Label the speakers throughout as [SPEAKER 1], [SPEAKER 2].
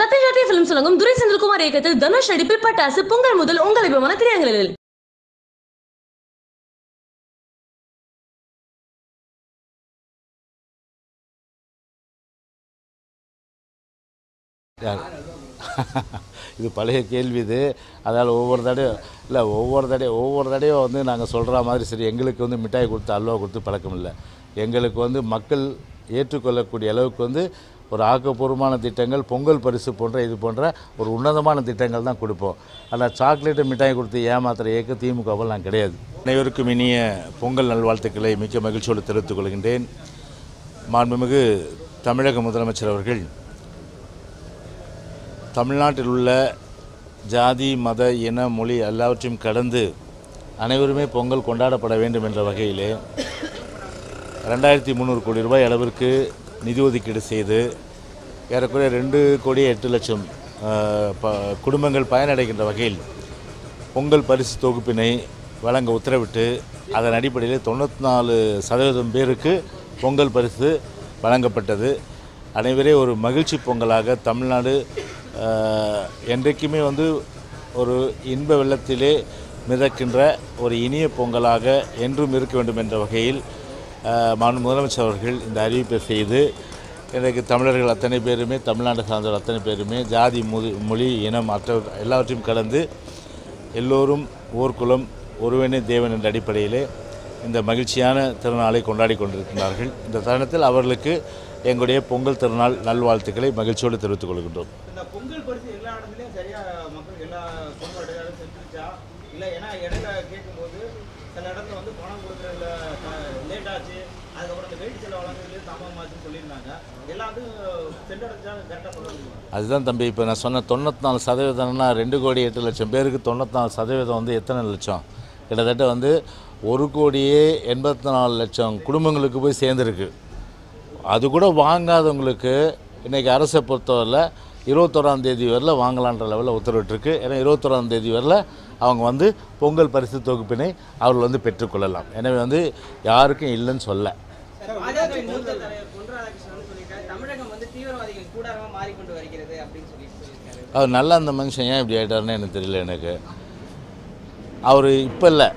[SPEAKER 1] சத்யஜாதி film உலகம் துரை செந்தில்குமார் இயக்கத்தில் தனுஷ் நடிப்பில் பட்டாசு பொங்கல் முதல் உங்கள் விமான திரையங்களில்
[SPEAKER 2] யார்? இது பழைய கேள்வி இது. அதனால் ஒவ்வொரு தடையும் இல்லை ஒவ்வொரு தடையும் ஒவ்வொரு தடையும் வந்து நாங்கள் சொல்கிற மாதிரி சரி எங்களுக்கு வந்து மிட்டாய் கொடுத்து அல்வா கொடுத்து பழக்கம் இல்லை. எங்களுக்கு வந்து மக்கள் ஏற்றுக்கொள்ளக்கூடிய அளவுக்கு வந்து ஒரு ஆக்கப்பூர்வமான திட்டங்கள் பொங்கல் பரிசு போன்ற இது போன்ற ஒரு உன்னதமான திட்டங்கள் தான் கொடுப்போம். ஆனால் சாக்லேட்டு மிட்டாய் கொடுத்து ஏமாத்துகிற இயக்க திமுகவில் நான் கிடையாது. அனைவருக்கும் இனிய பொங்கல் நல்வாழ்த்துக்களை மிக்க மகிழ்ச்சியோடு தெரிவித்துக் கொள்கின்றேன். மாண்புமிகு தமிழக முதலமைச்சர் அவர்கள் தமிழ்நாட்டில் உள்ள ஜாதி மத இன மொழி எல்லாவற்றையும் கடந்து அனைவருமே பொங்கல் கொண்டாடப்பட வேண்டும் என்ற வகையிலே ரெண்டாயிரத்தி முந்நூறு கோடி ரூபாய் அளவிற்கு நிதி ஒதுக்கீடு செய்து ஏறக்குறைய ரெண்டு கோடி எட்டு லட்சம் ப குடும்பங்கள் பயனடைகின்ற வகையில் பொங்கல் பரிசு தொகுப்பினை வழங்க உத்தரவிட்டு அதன் அடிப்படையில் தொண்ணூற்றி நாலு சதவீதம் பேருக்கு பொங்கல் பரிசு வழங்கப்பட்டது. அனைவரே ஒரு மகிழ்ச்சி பொங்கலாக தமிழ்நாடு என்றைக்குமே வந்து ஒரு இன்ப வெள்ளத்திலே மிதக்கின்ற ஒரு இனிய பொங்கலாக என்றும் இருக்க வேண்டும் என்ற வகையில் மாநில முதலமைச்சர் அவர்கள் இந்த அறிவிப்பை செய்து இன்றைக்கு தமிழர்கள் அத்தனை பேருமே தமிழ்நாடு சார்ந்தவர் அத்தனை பேருமே ஜாதி மொழி மொழி இனம் மற்ற எல்லாவற்றையும் கடந்து எல்லோரும் ஊர்க்குலம் ஒருவனே தேவன் என்ற அடிப்படையிலே இந்த மகிழ்ச்சியான திருநாளை கொண்டாடி கொண்டிருக்கிறார்கள் இந்த தருணத்தில் அவர்களுக்கு எங்களுடைய பொங்கல் திருநாள் நல்வாழ்த்துக்களை மகிழ்ச்சியோடு தெரிவித்துக் கொள்கின்றோம்.
[SPEAKER 3] பொங்கல் பரிசு எல்லா இடத்துலையும் சரியாக மக்கள் எல்லா
[SPEAKER 2] அதுதான் தம்பி இப்போ நான் சொன்ன தொண்ணூற்றி நாலு சதவீதம்னா ரெண்டு கோடி எட்டு லட்சம் பேருக்கு தொண்ணூற்றி நாலு சதவீதம் வந்து எத்தனை லட்சம்? கிட்டத்தட்ட வந்து ஒரு கோடியே எண்பத்தி நாலு லட்சம் குடும்பங்களுக்கு போய் சேர்ந்துருக்கு. அது கூட வாங்காதவங்களுக்கு இன்றைக்கி அரசை பொறுத்தவரையில் இருபத்தோராம் தேதி வரல வாங்கலான்ற லெவலில் உத்தரவிட்டிருக்கு. ஏன்னா இருபத்தோராம் தேதி வரல அவங்க வந்து பொங்கல் பரிசு தொகுப்பினை அவர்கள் வந்து பெற்றுக்கொள்ளலாம் எனவே வந்து யாருக்கும் இல்லைன்னு சொல்ல
[SPEAKER 4] பாஜக மூத்த தலைவர் பொன் ராதாகிருஷ்ணன் வந்து சொல்லியிருக்காரு தமிழகம் வந்து தீவிரவாதிகள் கூடாரமா மாறிக்கொண்டு வருகிறது அப்படின்னு சொல்லி
[SPEAKER 2] அவர் நல்லா அந்த மனுஷன் ஏன் இப்படி ஆகிட்டாருன்னு எனக்கு தெரியல எனக்கு. அவர் இப்போ இல்லை.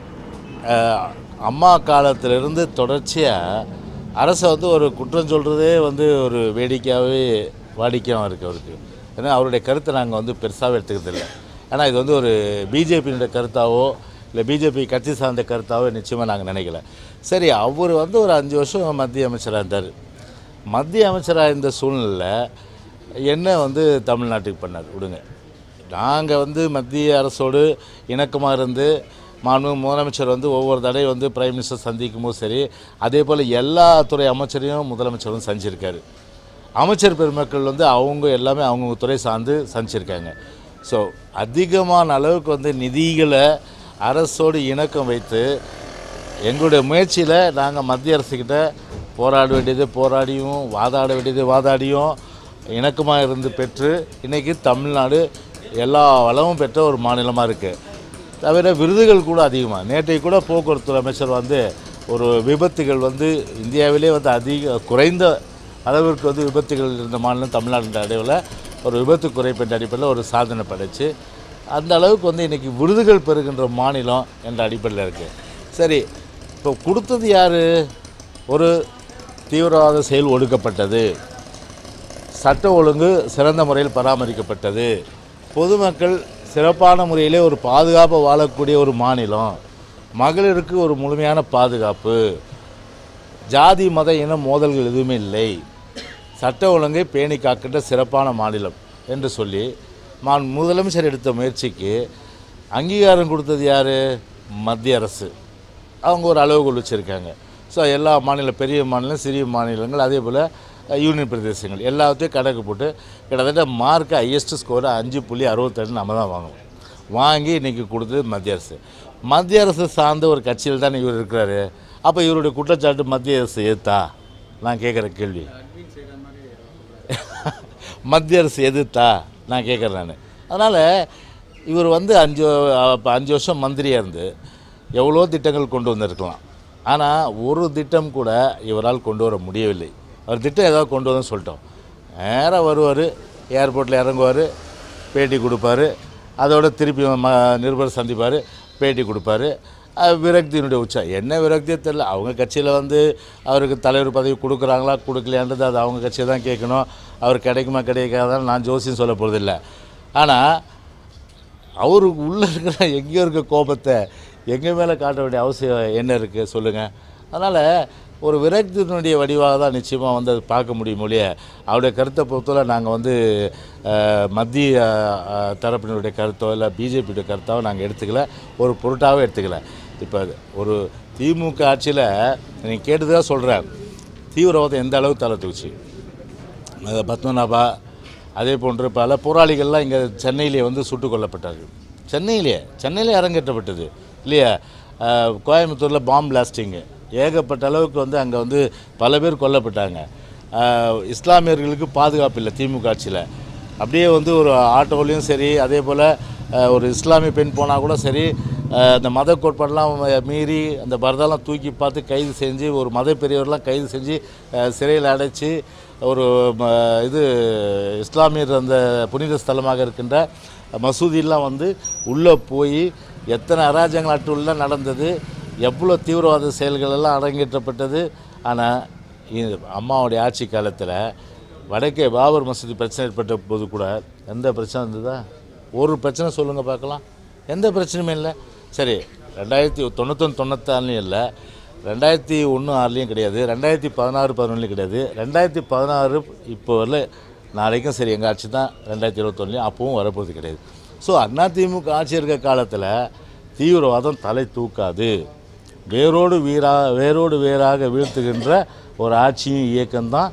[SPEAKER 2] அம்மா காலத்திலிருந்து தொடர்ச்சியாக அரசை வந்து ஒரு குற்றம் சொல்கிறதே வந்து ஒரு வேடிக்கையாகவே வாடிக்கையாக இருக்குது அவருக்கு. ஏன்னா அவருடைய கருத்தை நாங்கள் வந்து பெருசாகவே எடுத்துக்கிறதில்லை ஏன்னா இது வந்து ஒரு பிஜேபியினுடைய கருத்தாவோ இல்லை பிஜேபி கட்சி சார்ந்த கருத்தாவோ நிச்சயமாக நாங்கள் நினைக்கல. சரி அவர் வந்து ஒரு அஞ்சு வருஷம் மத்திய அமைச்சராக இருந்தார். மத்திய அமைச்சராக இருந்த சூழ்நிலையில் என்ன வந்து தமிழ்நாட்டுக்கு பண்ணார்? விடுங்க. நாங்கள் வந்து மத்திய அரசோடு இணக்கமாக இருந்து மாண்பு முதலமைச்சர் வந்து ஒவ்வொரு தடவை வந்து பிரைம் மினிஸ்டர் சந்திக்கும் போது சரி அதே போல் எல்லா துறை அமைச்சரையும் முதலமைச்சரும் சந்திச்சிருக்காரு. அமைச்சர் பெருமக்கள் வந்து அவங்க எல்லாமே அவங்கவுங்க துறை சார்ந்து சந்திச்சிருக்காங்க. ஸோ அதிகமான அளவுக்கு வந்து நிதிகளை அரசோடு இணக்கம் வைத்து எங்களுடைய முயற்சியில் நாங்கள் மத்திய அரசுக்கிட்ட போராட வேண்டியது போராடியும் வாதாட வேண்டியது வாதாடியும் இணக்கமாக இருந்து பெற்று இன்றைக்கி தமிழ்நாடு எல்லா வளமும் பெற்ற ஒரு மாநிலமாக இருக்குது தவிர விருதுகள் கூட அதிகமாக நேற்றைக்கு கூட போக்குவரத்து அமைச்சர் வந்து ஒரு விபத்துகள் வந்து இந்தியாவிலே வந்து அதிக குறைந்த அளவிற்கு வந்து விபத்துகள் இருந்த மாநிலம் தமிழ்நாடு அடைவில் ஒரு விபத்து குறைப்பின்ற அடிப்படையில் ஒரு சாதனை படைச்சு அந்த அளவுக்கு வந்து இன்றைக்கி விருதுகள் பெறுகின்ற மாநிலம் என்ற அடிப்படையில் இருக்குது சரி இப்போ கொடுத்தது யார்? ஒரு தீவிரவாத செயல் ஒடுக்கப்பட்டது. சட்ட ஒழுங்கு சிறந்த முறையில் பராமரிக்கப்பட்டது. பொதுமக்கள் சிறப்பான முறையிலே ஒரு பாதுகாப்பாக வாழக்கூடிய ஒரு மாநிலம். மகளிருக்கு ஒரு முழுமையான பாதுகாப்பு. ஜாதி மத இன மோதல்கள் எதுவுமே இல்லை. சட்ட ஒழுங்கை பேணி காக்கின்ற சிறப்பான மாநிலம் என்று சொல்லி நான் முதலமைச்சர் எடுத்த முயற்சிக்கு அங்கீகாரம் கொடுத்தது யார்? மத்திய அரசு. அவங்க ஒரு அளவுகோல் வச்சுருக்காங்க ஸோ எல்லா மாநில பெரிய மாநிலம் சிறிய மாநிலங்கள் அதே போல் யூனியன் பிரதேசங்கள் எல்லாத்தையும் கணக்கு போட்டு கிட்டத்தட்ட மார்க் ஹையஸ்ட் ஸ்கோர் அஞ்சு புள்ளி அறுபத்தெட்டு நம்ம தான் வாங்குவோம். வாங்கி இன்றைக்கி கொடுத்தது மத்திய அரசு. மத்திய அரசு சார்ந்த ஒரு கட்சியில் தானே இவர் இருக்கிறாரு. அப்போ இவருடைய குற்றச்சாட்டு மத்திய அரசு ஏத்தா? நான் கேட்குற கேள்வி. மத்திய அரசு எதிர்த்தா? நான் கேட்குறேன் நான். அதனால் இவர் வந்து அஞ்சு இப்போ அஞ்சு வருஷம் மந்திரியாக இருந்து எவ்வளோ திட்டங்கள் கொண்டு வந்திருக்கலாம். ஆனால் ஒரு திட்டம் கூட இவரால் கொண்டு வர முடியவில்லை. அவர் திட்டம் ஏதாவது கொண்டு வந்து சொல்லிட்டோம். நேராக வருவார் ஏர்போர்ட்டில் இறங்குவார் பேட்டி கொடுப்பாரு. அதோட திருப்பி ம நிருபர் சந்திப்பார் பேட்டி கொடுப்பாரு. விரக்தியினுடைய உச்சம். என்ன விரக்தியோ தெரில அவங்க கட்சியில் வந்து அவருக்கு தலைவர் பதவி கொடுக்குறாங்களா கொடுக்கலையான்றது அது அவங்க கட்சியை தான் கேட்கணும். அவர் கிடைக்குமா கிடைக்காதான்னு நான் ஜோசியம் சொல்ல போகிறதில்ல ஆனால் அவருக்கு உள்ளே இருக்கிற எங்கேயோ இருக்க கோபத்தை எங்கள் மேலே காட்ட வேண்டிய அவசியம் என்ன இருக்குது சொல்லுங்கள் அதனால் ஒரு விரக்தியினுடைய வடிவாக தான் நிச்சயமாக வந்து அது பார்க்க முடியும் ஒழிய அவருடைய கருத்தை பொறுத்தவரை நாங்கள் வந்து மத்திய தரப்பினருடைய கருத்தோ இல்லை பிஜேபியுடைய கருத்தாவோ நாங்கள் எடுத்துக்கல. ஒரு பொருட்டாகவே எடுத்துக்கல. இப்போ ஒரு திமுக ஆட்சியில் நீங்கள் கேட்டுதான் சொல்கிறேன் தீவிரவாதம் எந்த அளவுக்கு தலை தூச்சு அது பத்மநாபா அதே போன்று பல போராளிகள்லாம் இங்கே சென்னையிலே வந்து சுட்டுக் கொல்லப்பட்டார்கள். சென்னையிலே சென்னையிலே அரங்கேற்றப்பட்டது. இல்லையா? கோயம்புத்தூரில் பாம் பிளாஸ்டிங்கு. ஏகப்பட்ட அளவுக்கு வந்து அங்கே வந்து பல பேர் கொல்லப்பட்டாங்க. இஸ்லாமியர்களுக்கு பாதுகாப்பு இல்லை திமுக ஆட்சியில். அப்படியே வந்து ஒரு ஆட்டோலையும் சரி அதே போல் ஒரு இஸ்லாமிய பெண் போனால் கூட சரி அந்த மத கோட்பாடெல்லாம் மீறி அந்த பரதெல்லாம் தூக்கி பார்த்து கைது செஞ்சு ஒரு மத பெரியவர்லாம் கைது செஞ்சு சிறையில் அடைச்சி ஒரு இது இஸ்லாமியர் அந்த புனித ஸ்தலமாக இருக்கின்ற மசூதியெல்லாம் வந்து உள்ளே போய் எத்தனை அராஜகங்கள் உள்ள நடந்தது எவ்வளோ தீவிரவாத செயல்கள் எல்லாம் அரங்கேற்றப்பட்டது ஆனால் அம்மாவுடைய ஆட்சி காலத்தில் வடக்கே பாபர் மசூதி பிரச்சனை ஏற்பட்ட போது கூட எந்த பிரச்சனை இருந்ததா? ஒரு பிரச்சனை சொல்லுங்கள் பார்க்கலாம். எந்த பிரச்சனையுமே இல்லை. சரி ரெண்டாயிரத்தி தொண்ணூத்தொன்று தொண்ணூத்தாறுலையும் இல்லை. ரெண்டாயிரத்தி ஒன்று ஆறுலேயும் கிடையாது. ரெண்டாயிரத்தி பதினாறு பதினொன்றுலையும் கிடையாது. ரெண்டாயிரத்தி பதினாறு இப்போ வரல நாளைக்கும் சரி எங்கள் ஆட்சி தான் ரெண்டாயிரத்தி இருபத்தொன்னுலையும் அப்பவும் வரப்போகிறது கிடையாது. ஸோ அதிமுக ஆட்சி இருக்க காலத்தில் தீவிரவாதம் தலை தூக்காது. வேரோடு வீரா வேரோடு வேராக வீழ்த்துகின்ற ஒரு ஆட்சியும் இயக்கம்தான்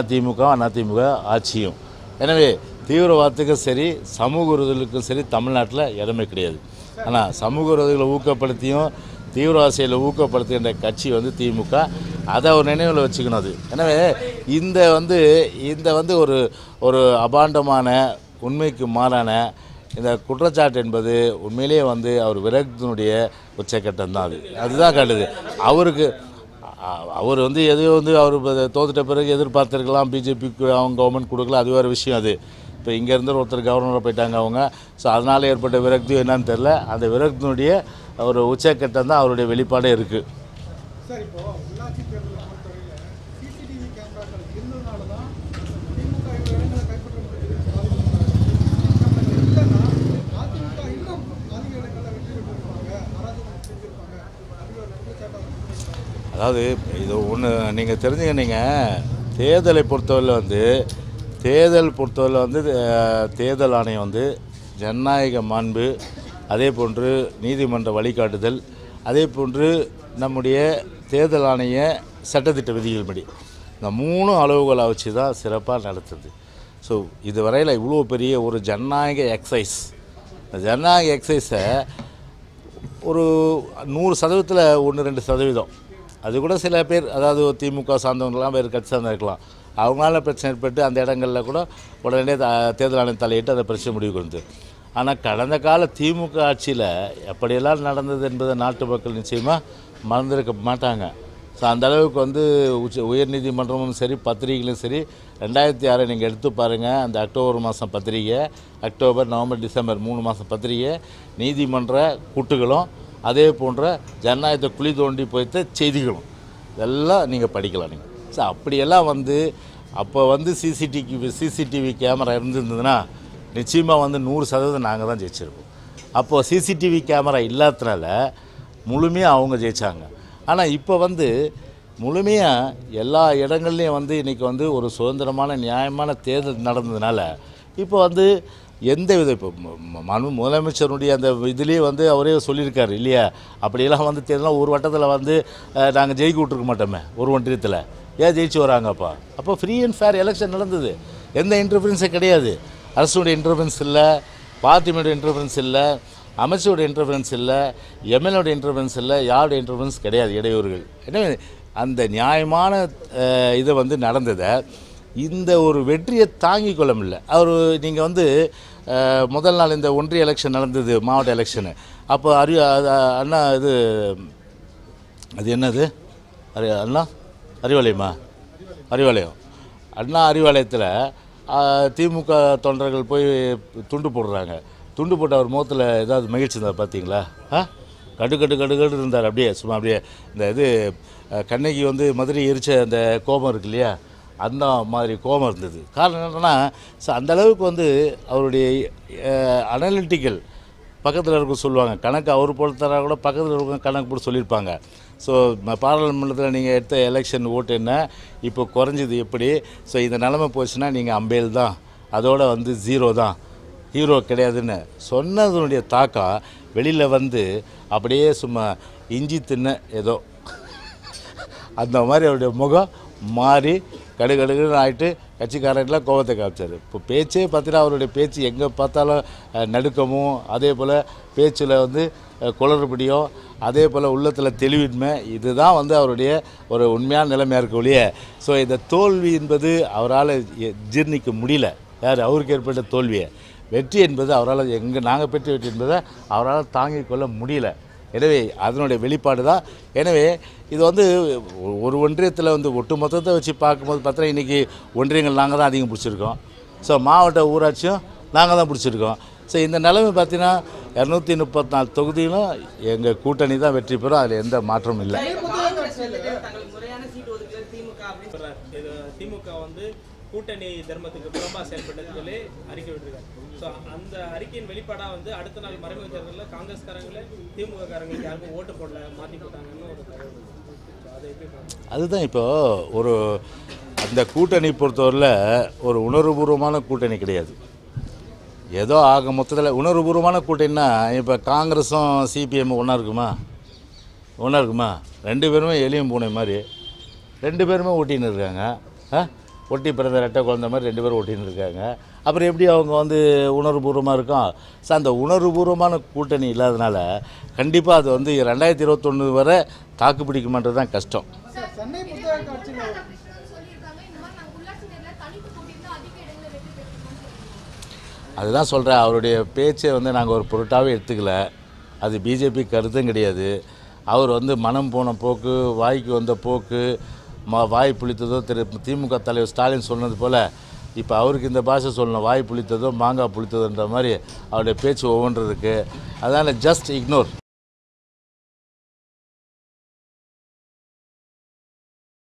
[SPEAKER 2] அதிமுக அதிமுக ஆட்சியும். எனவே தீவிரவாதத்துக்கும் சரி சமூக விரோதிகளுக்கும் சரி தமிழ்நாட்டில் இடமே கிடையாது. ஆனால் சமூக விரோதிகளை ஊக்கப்படுத்தியும் தீவிரவாத செயலை ஊக்கப்படுத்துகின்ற கட்சி வந்து திமுக. அதை ஒரு நினைவில் வச்சுக்கணும் அது. எனவே இந்த வந்து இந்த வந்து ஒரு ஒரு அபாண்டமான உண்மைக்கு மாறான இந்த குற்றச்சாட்டு என்பது உண்மையிலேயே வந்து அவர் விரக்தினுடைய உச்சக்கட்டம் தான் அது. அதுதான் காட்டுது அவருக்கு அவர் வந்து எதையோ வந்து அவர் தோத்துட்ட பிறகு எதிர்பார்த்துருக்கலாம் பிஜேபிக்கு அவங்க கவர்மெண்ட் கொடுக்கல அது வேறு விஷயம் அது. இப்போ இங்கேருந்து ஒருத்தர் கவர்னராக போயிட்டாங்க அவங்க. ஸோ அதனால் ஏற்பட்ட விரக்தியும் என்னன்னு தெரில அந்த விரக்தினுடைய ஒரு உச்சக்கட்டம் தான் அவருடைய வெளிப்பாடே இருக்குது
[SPEAKER 5] சார் இப்போ உள்ளாட்சி தேர்தலை பொறுத்தவரையில் சிசிடிவி கேமராக்கள் இருந்ததுனால தான் திமுக இவ்வளோ இடங்களை கைப்பற்ற முடியுது இல்லைன்னா அதிமுக இன்னும் அதிக இடங்களில் வெற்றி பெற்றிருப்பாங்க அராஜகம் செஞ்சிருப்பாங்க அப்படி ஒரு குற்றச்சாட்டை
[SPEAKER 2] அதாவது இது ஒன்று நீங்கள் தெரிஞ்சுக்கினீங்க தேர்தலை பொறுத்தவரையில் வந்து தேர்தல் பொறுத்தவரையில் வந்து தேர்தல் ஆணையம் வந்து ஜனநாயக மாண்பு அதே போன்று நீதிமன்ற வழிகாட்டுதல் அதே போன்று நம்முடைய தேர்தல் ஆணைய சட்டத்திட்ட விதிகள் படி இந்த மூணு அளவுகளை வச்சு தான் சிறப்பாக நடத்துது. ஸோ இதுவரையில் இவ்வளோ பெரிய ஒரு ஜனநாயக எக்ஸசைஸ் இந்த ஜனநாயக எக்ஸசைஸை ஒரு நூறு சதவீதத்தில் ஒன்று ரெண்டு சதவீதம். அது கூட சில பேர் அதாவது திமுக சார்ந்தவங்களாம் வேறு கட்சி சார்ந்த இருக்கலாம். அவங்களால பிரச்சனை ஏற்பட்டு அந்த இடங்களில் கூட உடனே த- தேர்தல் ஆணையம் தலையிட்டு அந்த பிரச்சனை முடிவு கொண்டு ஆனால் கடந்த கால திமுக ஆட்சியில் எப்படியெல்லாம் நடந்தது என்பதை நாட்டு மக்கள் நிச்சயமாக மறந்திருக்க மாட்டாங்க. ஸோ அந்த அளவுக்கு வந்து உச்ச உயர்நீதிமன்றமும் சரி பத்திரிகைகளும் சரி ரெண்டாயிரத்தி ஆறை நீங்கள் எடுத்து பாருங்கள் அந்த அக்டோபர் மாதம் பத்திரிகை அக்டோபர் நவம்பர் டிசம்பர் மூணு மாதம் பத்திரிகை நீதிமன்ற கூட்டுகளும் அதே போன்ற ஜனநாயகத்தை குழி தோண்டி போய்த்த செய்திகளும். இதெல்லாம் நீங்கள் படிக்கலாம் நீங்கள் ஸோ அப்படியெல்லாம் வந்து அப்போ வந்து சிசிடிவி சிசிடிவி கேமரா இருந்திருந்ததுன்னா நிச்சயமாக வந்து நூறு சதவீதம் நாங்கள் தான் ஜெயிச்சிருப்போம். அப்போது சிசிடிவி கேமரா இல்லாததுனால முழுமையாக அவங்க ஜெயித்தாங்க ஆனால் இப்போ வந்து முழுமையாக எல்லா இடங்கள்லையும் வந்து இன்றைக்கி வந்து ஒரு சுதந்திரமான நியாயமான தேர்தல் நடந்ததுனால இப்போ வந்து எந்த வித இப்போ மனு முதலமைச்சருடைய அந்த இதுலேயே வந்து அவரே சொல்லியிருக்காரு இல்லையா? அப்படியெல்லாம் வந்து தெரியலாம் ஒரு வட்டத்தில் வந்து நாங்கள் ஜெயிக்க விட்ருக்க மாட்டோமே ஒரு ஒன்றியத்தில். ஏன் ஜெயிச்சு வராங்கப்பா? அப்போ ஃப்ரீ அண்ட் ஃபேர் எலெக்ஷன் நடந்தது. எந்த இன்டர்ஃபரன்ஸும் கிடையாது. அரசுடைய இன்டர்ஃபரன்ஸ் இல்லை பார்ட்டியோட இன்டர்ஃபரன்ஸ் இல்லை அமைச்சரோட இன்டர்ஃபரன்ஸ் இல்லை எம்எல்ஏட இன்டர்ஃபரன்ஸ் இல்லை யாரோட இன்டர்ஃபரன்ஸ் கிடையாது இடையூறுகள். எனவே அந்த நியாயமான இதை இது வந்து நடந்ததை இந்த ஒரு வெற்றியை தாங்கி கொள்ள முடியல. அவர் நீங்கள் வந்து முதல் நாள் இந்த ஒன்றிய எலெக்ஷன் நடந்தது மாவட்ட எலெக்ஷனு அப்போ அறி அண்ணா இது அது என்னது? அறி அண்ணா? அறிவாலயமா? அறிவாலயம். அண்ணா அறிவாலயத்தில் திமுக தொண்டர்கள் போய் துண்டு போடுறாங்க. துண்டு போட்டு அவர் முகத்தில் ஏதாவது மகிழ்ச்சி இருந்தார் பார்த்தீங்களா ஆ? கடு கடு கடு கடு இருந்தார். அப்படியே சும்மா அப்படியே இந்த இது கண்ணகி வந்து மதுரை எரிச்ச அந்த கோபம் இருக்கு இல்லையா? அந்த மாதிரி கோபம் இருந்தது. காரணம் என்னென்னா ஸோ அந்த அளவுக்கு வந்து அவருடைய அனலிட்டிக்கல் பக்கத்தில் இருக்க சொல்லுவாங்க. கணக்கு அவர் போடுறதா கூட பக்கத்தில் இருக்க கணக்கு போட்டு சொல்லியிருப்பாங்க. ஸோ பாராளுமன்றத்தில் நீங்கள் எடுத்த எலெக்ஷன் ஓட்டு என்ன? இப்போ குறைஞ்சது எப்படி? ஸோ இந்த நிலமை போச்சுன்னா நீங்கள் அம்பேல் தான். அதோட வந்து ஜீரோ தான். ஹீரோ கிடையாதுன்னு. சொன்னதனுடைய தாக்கம் வெளியில் வந்து அப்படியே சும்மா இஞ்சி தின்ன ஏதோ அந்த மாதிரி அவருடைய முகம் மாறி கடுகடுன்னு ஆகிட்டு கட்சிக்காரங்களாம் கோபத்தை காமிச்சார். இப்போ பேச்சே பார்த்தீங்கன்னா அவருடைய பேச்சு எங்கே பார்த்தாலும் நடுக்கமும் அதே போல் பேச்சில் வந்து குளறுபடியும் அதே போல் உள்ளத்தில் தெளிவின்மை இதுதான் வந்து அவருடைய ஒரு உண்மையான நிலைமையாக இருக்க ஒழிய. ஸோ இந்த தோல்வி என்பது அவரால் ஜீர்ணிக்க முடியல. யார்? அவருக்கு ஏற்பட்ட தோல்வியை. வெற்றி என்பது அவரால் எங்கே நாங்கள் பெற்ற வெற்றி என்பதை அவரால் தாங்கிக் கொள்ள முடியல. எனவே அதனுடைய வெளிப்பாடு தான் எனவே இது வந்து ஒரு ஒன்றியத்தில் வந்து ஒட்டு மொத்தத்தை வச்சு பார்க்கும்போது பார்த்தா இன்றைக்கி ஒன்றியங்கள் நாங்கள் தான் அதிகம் பிடிச்சிருக்கோம். ஸோ மாவட்ட ஊராட்சியும் நாங்கள் தான் பிடிச்சிருக்கோம். ஸோ இந்த நிலைமை பார்த்தீங்கன்னா இரநூத்தி முப்பத்தி நாலு தொகுதியிலும் எங்கள் கூட்டணி தான் வெற்றி பெறும். அதில் எந்த மாற்றமும் இல்லை
[SPEAKER 4] காங்கிரஸ் வந்துட்டு தங்களுக்கு முறையான சீட் ஒதுக்கல திமுக அப்படின்னு
[SPEAKER 6] சொல்றார் இது திமுக வந்து கூட்டணி தர்மத்துக்கு புறம்பா செயல்பட்டதுன்னு சொல்லி அறிக்கை விட்டுருக்காரு. ஸோ அந்த அறிக்கையின் வெளிப்பாடா வந்து அடுத்த நாள் மறைமுக தேர்தலில் காங்கிரஸ்காரங்களே திமுக காரங்களுக்கு யாருக்கும் ஓட்டு போடல மாற்றி போட்டாங்கன்னு ஒரு தகவல்
[SPEAKER 2] அதுதான் இப்போ ஒரு அந்த கூட்டணி பொறுத்தவரையில் ஒரு உணர்வுபூர்வமான கூட்டணி கிடையாது. ஏதோ ஆக மொத்தத்தில் உணர்வுபூர்வமான கூட்டணின்னா இப்போ காங்கிரஸும் சிபிஎம் ஒன்றா இருக்குமா? ஒன்றா இருக்குமா? ரெண்டு பேருமே எளியும் பூனை மாதிரி. ரெண்டு பேருமே ஊட்டின்னு இருக்காங்க. ஆ? ஒட்டி பிறந்த ரெட்டை குழந்த மாதிரி ரெண்டு பேரும் ஒட்டின்னு இருக்காங்க. அப்புறம் எப்படி அவங்க வந்து உணர்வுபூர்வமாக இருக்கும்? ஸோ அந்த உணர்வுபூர்வமான கூட்டணி இல்லாதனால கண்டிப்பாக அது வந்து ரெண்டாயிரத்தி இருபத்தொன்று வரை தாக்கு பிடிக்குமான்றது தான் கஷ்டம். அதுதான் சொல்கிறேன் அவருடைய பேச்சை வந்து நாங்கள் ஒரு பொருட்டாகவே எடுத்துக்கல. அது பிஜேபி கருத்தும் கிடையாது. அவர் வந்து மனம் போன போக்கு வாய்க்கு வந்த போக்கு மா வாய் புளித்ததோ திரு திமுக தலைவர் ஸ்டாலின் சொன்னது போல் இப்போ அவருக்கு இந்த பாஷை சொல்லணும். வாய் புளித்ததோ மாங்காய் புளித்ததுன்ற மாதிரி அவருடைய பேச்சு ஒவ்வொன்று இருக்குது அதனால் ஜஸ்ட் இக்னோர்